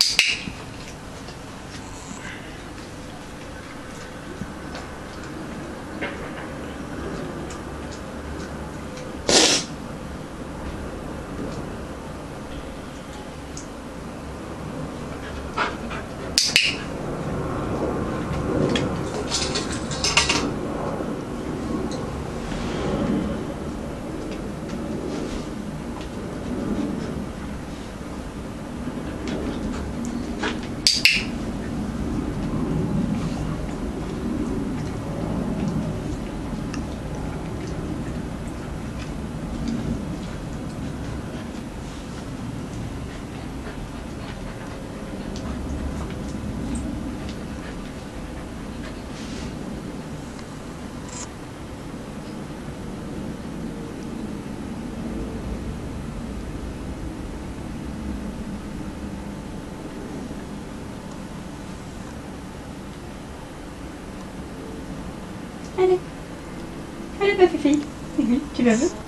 you Allez. Allez, ma fille. Tu la veux